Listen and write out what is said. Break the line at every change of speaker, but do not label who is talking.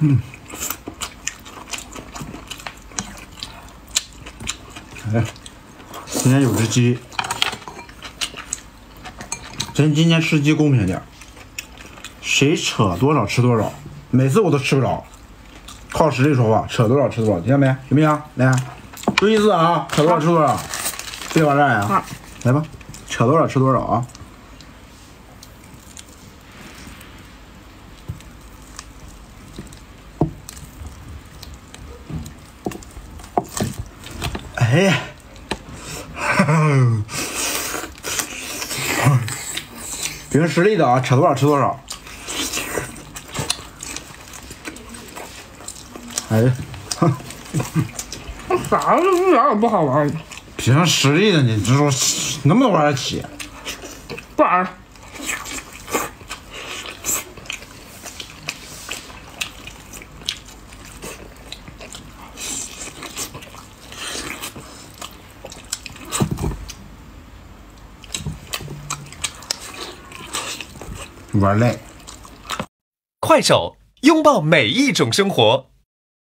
嗯。哎，今天有只鸡，咱今天吃鸡公平点谁扯多少吃多少，每次我都吃不着，靠实力说话，扯多少吃多少，听见没？行不行？来，说一次啊，扯多少吃多少，别往这儿啊，来吧，扯多少吃多少啊。哎呀，凭实力的啊，扯多少吃多少。哎，哼，
啥都一点也不好玩。
凭实力的，你这说能不能玩得起？
不玩。
玩累。
快手，拥抱每一种生活。